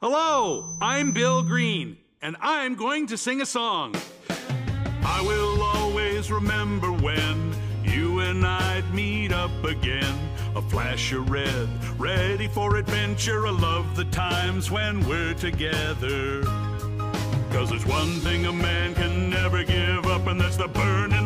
Hello, I'm Bill Green, and I'm going to sing a song. I will always remember when you and I'd meet up again. A flash of red, ready for adventure. I love the times when we're together. Cause there's one thing a man can never give up, and that's the burning.